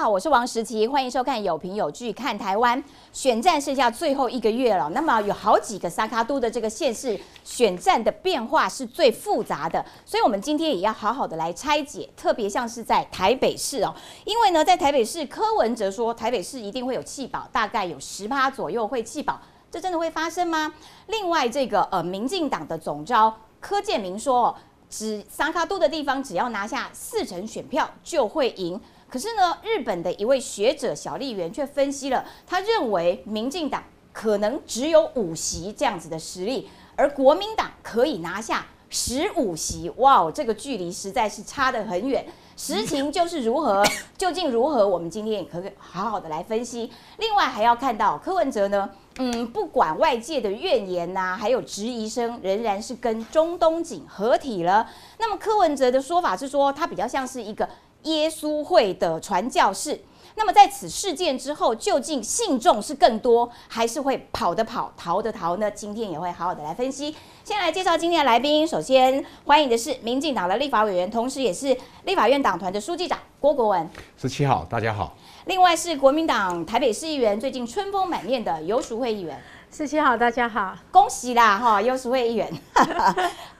好，我是王石琪，欢迎收看有评有据看台湾选战剩下最后一个月了。那么有好几个萨卡都的这个县市选战的变化是最复杂的，所以我们今天也要好好的来拆解。特别像是在台北市哦，因为呢，在台北市柯文哲说台北市一定会有弃保，大概有十趴左右会弃保，这真的会发生吗？另外，这个呃，民进党的总召柯建明说，只萨卡都的地方只要拿下四成选票就会赢。可是呢，日本的一位学者小笠原却分析了，他认为民进党可能只有五席这样子的实力，而国民党可以拿下十五席。哇，哦这个距离实在是差得很远。实情就是如何，究竟如何？我们今天也可以好好的来分析。另外还要看到柯文哲呢，嗯，不管外界的怨言呐，还有质疑声，仍然是跟中东锦合体了。那么柯文哲的说法是说，他比较像是一个。耶稣会的传教士，那么在此事件之后，究竟信众是更多，还是会跑的跑、逃的逃呢？今天也会好好的来分析。先来介绍今天的来宾，首先欢迎的是民进党的立法委员，同时也是立法院党团的书记长郭国文。十七号，大家好。另外是国民党台北市议员，最近春风满面的游淑慧议员。十七号，大家好，恭喜啦哈，游淑慧议员。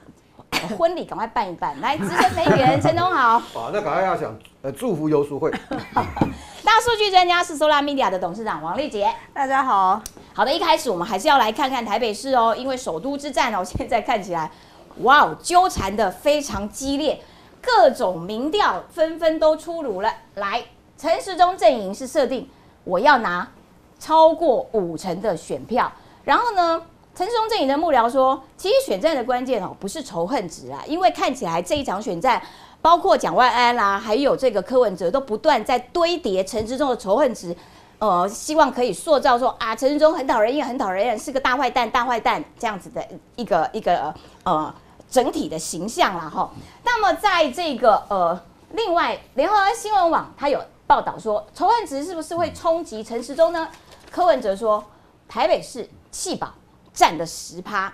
婚礼赶快办一办，来资深媒体人陈东豪。好，那赶快要想呃祝福游淑慧。大数据专家是 Solar Media 的董事长王丽杰。大家好。好的，一开始我们还是要来看看台北市哦，因为首都之战哦，现在看起来，哇哦，纠缠的非常激烈，各种民调纷纷都出炉了。来，陈时中阵营是设定我要拿超过五成的选票，然后呢？陈世忠阵营的幕僚说，其实选战的关键哦，不是仇恨值啊，因为看起来这一场选战，包括蒋万安啦，还有这个柯文哲，都不断在堆叠陈世忠的仇恨值，呃，希望可以塑造说啊，陈世忠很讨人厌，很讨人厌，是个大坏蛋，大坏蛋这样子的一个一个呃整体的形象啦哈。那么在这个呃，另外联合新闻网它有报道说，仇恨值是不是会冲击陈时中呢？柯文哲说，台北市弃保。占的十趴，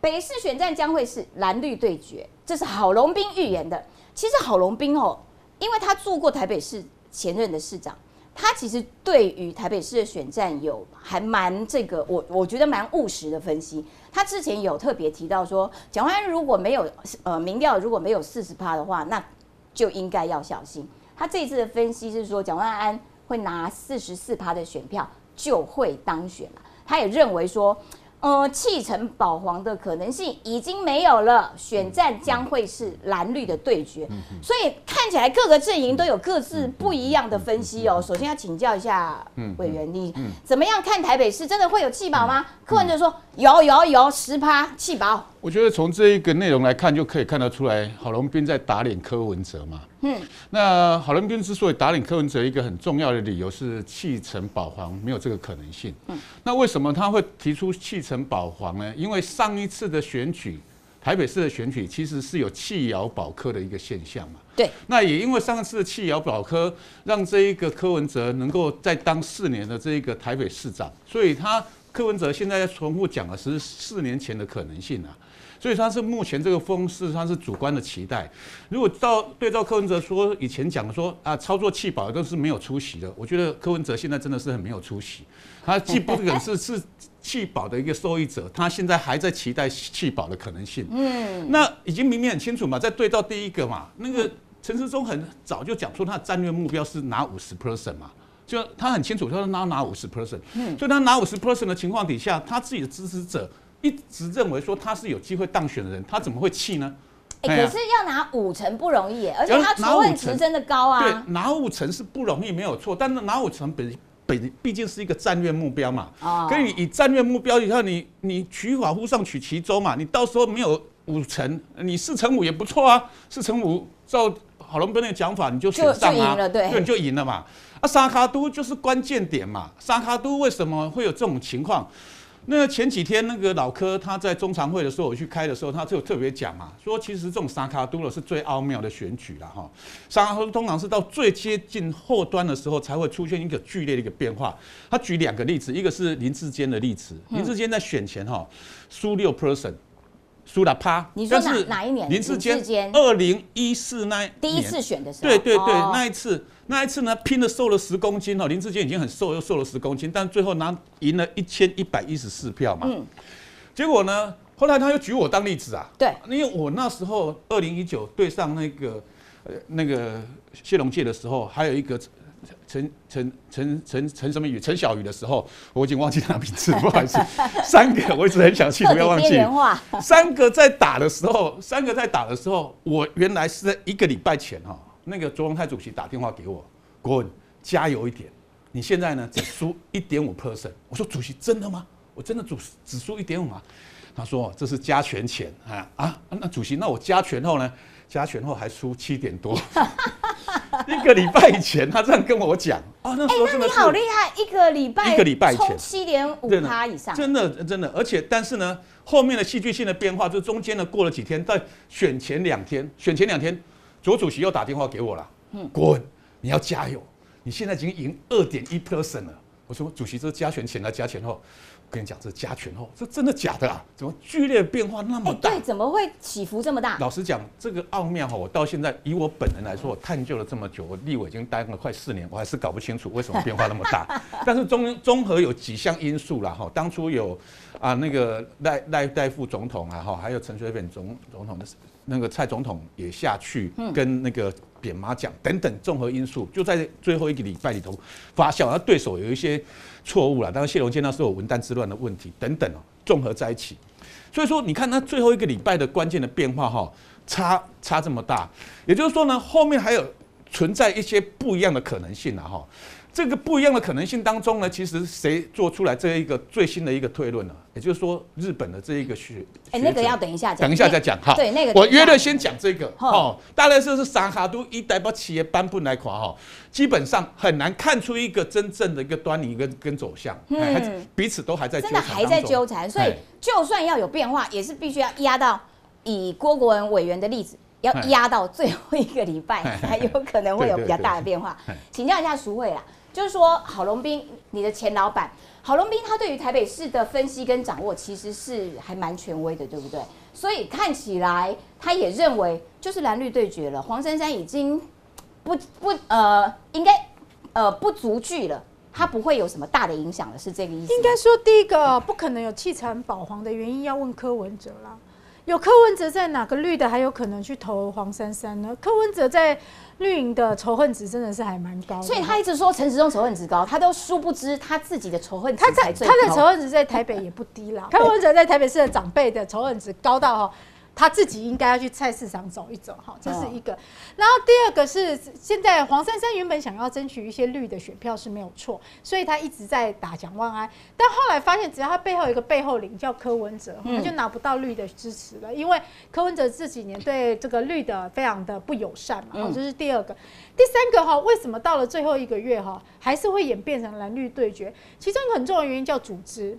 北市选战将会是蓝绿对决，这是郝龙斌预言的。其实郝龙斌哦，因为他做过台北市前任的市长，他其实对于台北市的选战有还蛮这个，我我觉得蛮务实的分析。他之前有特别提到说，蒋万安如果没有呃民调如果没有四十趴的话，那就应该要小心。他这次的分析是说，蒋万安会拿四十四趴的选票就会当选了。他也认为说。呃，弃城保皇的可能性已经没有了，选战将会是蓝绿的对决，所以看起来各个阵营都有各自不一样的分析哦。首先要请教一下委员，你怎么样看台北市真的会有弃保吗？柯文哲说有有有十趴弃保。我觉得从这一个内容来看，就可以看得出来，郝龙斌在打脸柯文哲嘛。嗯，那郝龙斌之所以打脸柯文哲，一个很重要的理由是弃城保皇没有这个可能性。嗯，那为什么他会提出弃城保皇呢？因为上一次的选举，台北市的选举其实是有弃窑保科的一个现象嘛。对，那也因为上一次的弃窑保科，让这一个柯文哲能够再当四年的这一个台北市长，所以他柯文哲现在重复讲的是四年前的可能性啊。所以他是目前这个风势，他是主观的期待。如果照对照柯文哲说以前讲说啊，操作弃保都是没有出息的，我觉得柯文哲现在真的是很没有出息。他既不可能是是弃保的一个受益者，他现在还在期待弃保的可能性。嗯，那已经明明很清楚嘛，在对照第一个嘛，那个陈时中很早就讲出他的战略目标是拿五十 percent 嘛，就他很清楚，他说拿拿五十 percent。嗯，所以他拿五十 percent 的情况底下，他自己的支持者。一直认为说他是有机会当选的人，他怎么会气呢？哎，可是要拿五成不容易，而且他仇恨值真的高啊。对，拿五成是不容易，没有错。但是拿五成本本毕竟是一个战略目标嘛。哦。可以以战略目标以后，你你取法乎上取其中嘛。你到时候没有五成，你四成五也不错啊。四成五照郝龙斌那个讲法，你就选上啊，对，你就赢了嘛。啊，沙卡都就是关键点嘛。沙卡都为什么会有这种情况？那前几天那个老柯他在中常会的时候，我去开的时候，他就特别讲嘛，说其实这种沙卡都了是最奥妙的选举了哈。沙卡都通常是到最接近后端的时候，才会出现一个剧烈的一个变化。他举两个例子，一个是林志坚的例子，林志坚在选前哈输六 percent，输了趴。你说但是哪哪一年？林志坚坚。二零一四那第一次选的时候，对对对，哦。那一次那一次呢，拼了瘦了十公斤哦，林志坚已经很瘦，又瘦了十公斤，但最后拿赢了一千一百一十四票嘛。嗯。结果呢，后来他又举我当例子啊，对，因为我那时候二零一九对上那个呃那个谢龙介的时候，还有一个陈陈陈陈陈什么宇陈小宇的时候，我已经忘记他名字，不好意思，三个我一直很想记，不要忘记。三个在打的时候，三个在打的时候，我原来是在一个礼拜前哈，那个卓荣泰主席打电话给我，国文加油一点，你现在呢只输一点五 percent。我说主席真的吗？我真的只只输一点五吗？他说这是加权前啊啊，那主席那我加权后呢？加权后还输七点多，一个礼拜以前他这样跟我讲。啊，那时候那真的是你好厉害，一个礼拜一个礼拜前。冲七点五趴以上，真的真的，而且但是呢，后面的戏剧性的变化，就中间呢过了几天，在选前两天，选前两天，左主席又打电话给我了，嗯，郭文，你要加油，你现在已经赢二点一 percent 了。我说主席，这是加权前还是加权后？我跟你讲，这是加权后，这真的假的啊？怎么剧烈的变化那么哎，大？对，怎么会起伏这么大？老实讲，这个奥妙哈，我到现在以我本人来说，我探究了这么久，我立委已经待了快四年，我还是搞不清楚为什么变化那么大。但是综综合有几项因素啦哈，当初有啊那个赖赖赖副总统啊哈，还有陈水扁总总统的那个蔡总统也下去跟那个扁麻将等等综合因素，就在最后一个礼拜里头发酵，那对手有一些错误了，当然谢龙健那时候有文旦之乱的问题等等哦，综合在一起。所以说，你看他最后一个礼拜的关键的变化哈，差差这么大，也就是说呢，后面还有存在一些不一样的可能性了哈。这个不一样的可能性当中呢，其实谁做出来这一个最新的一个推论呢？也就是说，日本的这一个学，哎，那个要等一下讲，等一下再讲哈。对，那个我约了先讲这个好。哦，大概就是三哈都一代把企业搬不来垮哈，基本上很难看出一个真正的一个端倪跟跟走向，嗯。彼此都还在真的纠缠还在纠缠，所以哎。就算要有变化，也是必须要压到以郭国文委员的例子，要哎。压到最后一个礼拜哎。才有可能会有比较大的变化。请教一下淑慧啦，就是说郝龙斌，你的前老板郝龙斌，他对于台北市的分析跟掌握其实是还蛮权威的，对不对？所以看起来他也认为就是蓝绿对决了，黄珊珊已经不不呃应该呃不足惧了。他不会有什么大的影响了，是这个意思？应该说，第一个不可能有弃产保皇的原因，要问柯文哲啦。有柯文哲在哪个绿的还有可能去投黄珊珊呢？柯文哲在绿营的仇恨值真的是还蛮高的，所以他一直说陈时中仇恨值高，他都殊不知他自己的仇恨值他在才最他的仇恨值在台北也不低啦。柯文哲在台北市的长辈的仇恨值高到哈，他自己应该要去菜市场走一走哈，这是一个。然后第二个是现在黄珊珊原本想要争取一些绿的选票是没有错，所以他一直在打蒋万安，但后来发现只要他背后有一个背后领叫柯文哲，他就拿不到绿的支持了，因为柯文哲这几年对这个绿的非常的不友善嘛，好，这是第二个。第三个哈，为什么到了最后一个月哈，还是会演变成蓝绿对决？其中一个很重要的原因叫组织。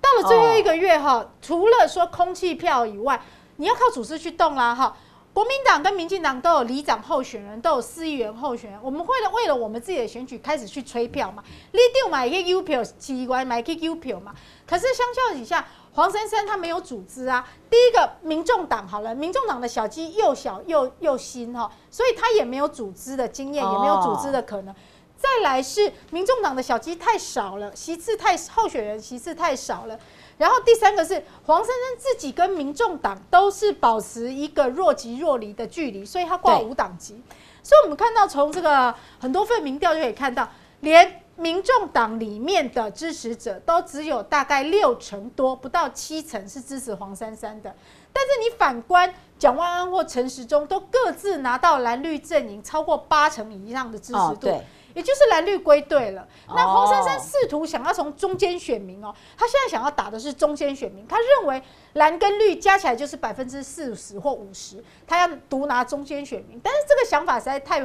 到了最后一个月哈，除了说空气票以外，你要靠组织去动啦哈。国民党跟民进党都有里长候选人，都有市议员候选人。我们会了为了我们自己的选举开始去催票嘛，你丢买一个 U 票，奇怪买一个 U 票嘛。可是相较底下，黄珊珊她没有组织啊。第一个，民众党好了，民众党的小鸡又小又又新哈，所以他也没有组织的经验，也没有组织的可能。再来是民众党的小鸡太少了，席次太候选人席次太少了。然后第三个是黄珊珊自己跟民众党都是保持一个若即若离的距离，所以他挂对五党籍。所以我们看到从这个很多份民调就可以看到，连民众党里面的支持者都只有大概六成多，不到七成是支持黄珊珊的。但是你反观蒋万安或陈时中，都各自拿到蓝绿阵营超过八成以上的支持度。也就是蓝绿归队了。那哦黄珊珊试图想要从中间选民哦，他现在想要打的是中间选民，他认为蓝跟绿加起来就是百分之四十或五十，他要独拿中间选民。但是这个想法实在太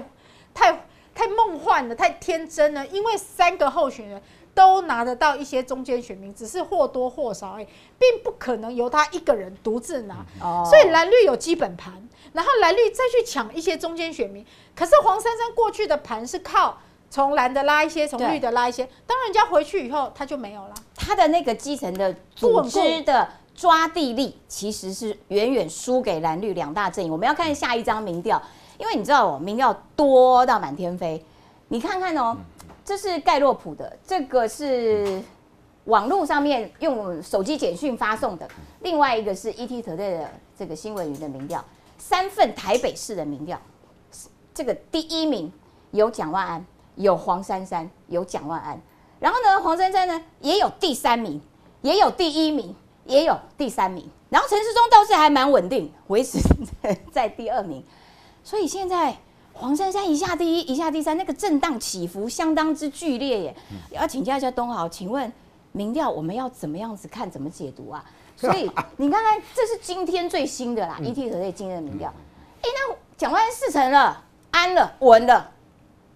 太太梦幻了，太天真了，因为三个候选人。都拿得到一些中间选民，只是或多或少而已，并不可能由他一个人独自拿。哦所以蓝绿有基本盘，然后蓝绿再去抢一些中间选民。可是黄珊珊过去的盘是靠从蓝的拉一些，从对绿的拉一些，当人家回去以后，他就没有了。他的那个基层的组织的抓地力其实是远远输给蓝绿两大阵营。我们要看下一张民调，因为你知道哦，民调多到满天飞。你看看哦，这是盖洛普的，这个是网络上面用手机简讯发送的，另外一个是 ET Today 的这个新闻云的民调，三份台北市的民调，这个第一名有蒋万安，有黄珊珊，有蒋万安，然后呢，黄珊珊呢也有第三名，也有第一名，也有第三名，然后陈时中倒是还蛮稳定，维持在第二名，所以现在黄珊珊一下第一，一下第三，那个震荡起伏相当之剧烈耶。要请教一下东豪，请问民调我们要怎么样子看，怎么解读啊？所以你看看，这是今天最新的啦，ET 可以今日民调。哎，那蒋万安四成了，安了，稳了，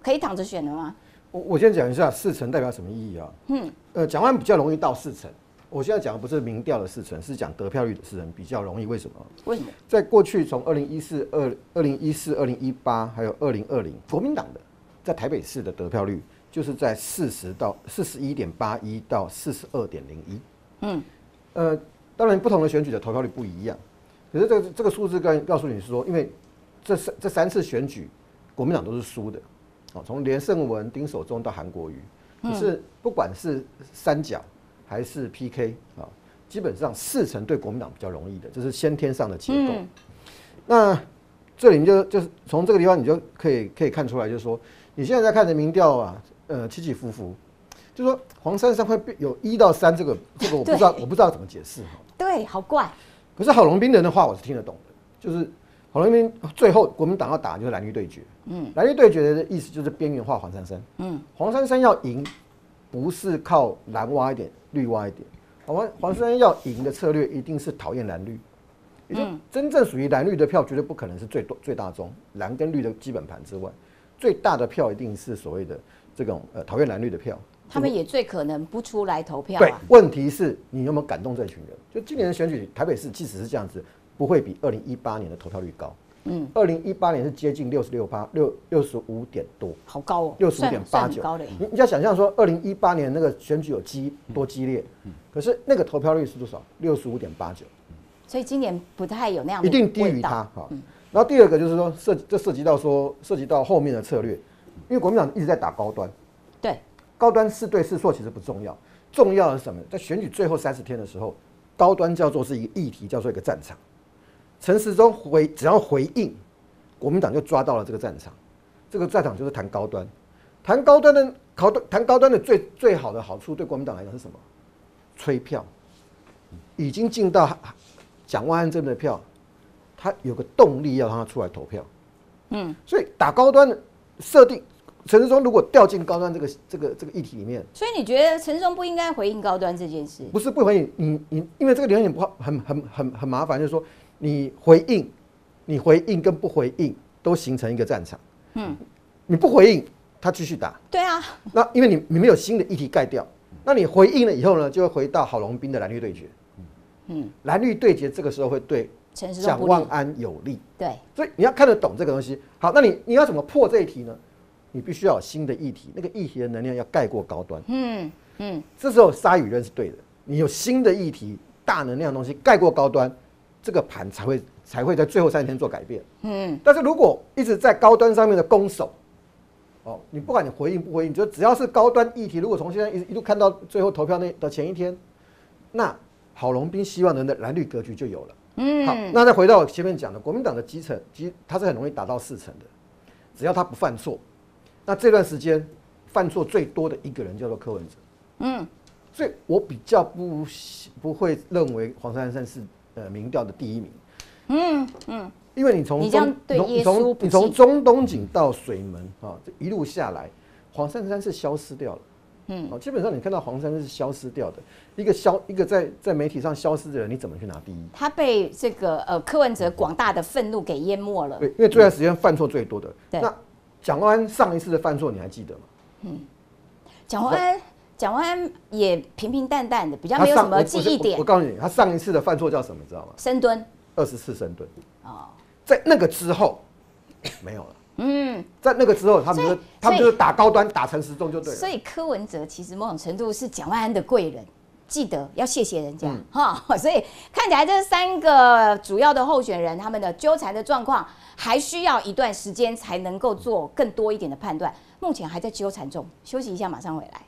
可以躺着选了吗？我我先讲一下四成代表什么意义啊？嗯，呃，蒋万比较容易到四成。我现在讲的不是民调的四成，是讲得票率的四成比较容易。为什么？为什么？在过去从二零一四、二二零一四、二零一八，还有二零二零，国民党的在台北市的得票率就是在四十到四十一点八一到四十二点零一。嗯，呃，当然不同的选举的投票率不一样，可是这个这个数字告告诉你是说，因为这三这三次选举，国民党都是输的。哦，从连胜文、丁守中到韩国瑜，可是不管是三角还是 PK 啊，基本上四成对国民党比较容易的，这是先天上的结构。嗯那这里你就就是从这个地方你就可以可以看出来，就是说你现在在看的民调啊，呃起起伏伏，就说黄珊珊会变有一到三这个这个我不知道 我不知道怎么解释哈。对，好怪。可是郝龙斌人的话我是听得懂的，就是郝龙斌最后国民党要打就是蓝绿对决，嗯蓝绿对决的意思就是边缘化黄珊珊，嗯，黄珊珊要赢，不是靠蓝挖一点，绿挖一点。黄黄珊珊要赢的策略一定是讨厌蓝绿，也就嗯真正属于蓝绿的票绝对不可能是最多最大宗，蓝跟绿的基本盘之外，最大的票一定是所谓的这种呃讨厌蓝绿的票。他们也最可能不出来投票对啊。，问题是你有没有感动这群人？就今年的选举，台北市即使是这样子，不会比二零一八年的投票率高。嗯，二零一八年是接近六十六趴，六六十五点多，好高哦，六十五算点八九。高的。你你要想象说，二零一八年那个选举有激多激烈，可是那个投票率是多少？六十五点八九，所以今年不太有那样一定低于它哈。然后第二个就是说，涉这涉及到说涉及到后面的策略，因为国民党一直在打高端，对，高端是对是错其实不重要，重要的是什么？在选举最后三十天的时候，高端叫做是一个议题，叫做一个战场。陈时中回只要回应，国民党就抓到了这个战场。这个战场就是谈高端，谈高端的高端谈高端的最最好的好处，对国民党来讲是什么？吹票，已经进到蒋万安这边的票，他有个动力要让他出来投票。嗯，所以打高端的设定，陈时中如果掉进高端这个这个这个议题里面，所以你觉得陈时中不应该回应高端这件事？不是不回应你你，因为这个留言不好很很很很麻烦，就是说你回应，你回应跟不回应都形成一个战场。嗯，你不回应，他继续打，对啊，那因为你你没有新的议题盖掉，那你回应了以后呢，就会回到郝龙斌的蓝绿对决。嗯，蓝绿对决这个时候会对蒋万，安有利。对，所以你要看得懂这个东西。好，那你你要怎么破这一题呢？你必须要有新的议题，那个议题的能量要盖过高端。嗯嗯，这时候沙与论是对的，你有新的议题、大能量的东西盖过高端，这个盘才会才会在最后三天做改变。嗯，但是如果一直在高端上面的攻守，哦，你不管你回应不回应，就只要是高端议题，如果从现在一一路看到最后投票那的前一天，那郝龙斌希望人的蓝绿格局就有了。嗯好，那再回到我前面讲的，国民党的基层，基他是很容易达到四成的，只要他不犯错。那这段时间犯错最多的一个人叫做柯文哲，嗯，所以我比较不喜不会认为黄珊珊是呃民调的第一名。嗯嗯，因为你从你这样中对耶你从稣你从中东锦到水门啊，这一路下来，黄珊珊是消失掉了。嗯哦，基本上你看到黄珊珊是消失掉的，一个消一个在在媒体上消失的人，你怎么去拿第一？他被这个呃柯文哲广大的愤怒给淹没了。对，因为这段时间犯错最多的。对那蒋万安上一次的犯错你还记得吗？嗯蒋万安，蒋万安也平平淡淡的，比较没有什么记忆点我我。告诉你，他上一次的犯错叫什么？你知道吗？深蹲二十次深蹲。哦，在那个之后没有了。嗯，在那个之后，他们就他们就是打高端，打陈时中就对了。所以柯文哲其实某种程度是蒋万安的贵人，记得要谢谢人家哈。所以看起来这三个主要的候选人他们的纠缠的状况，还需要一段时间才能够做更多一点的判断。目前还在纠缠中，休息一下，马上回来。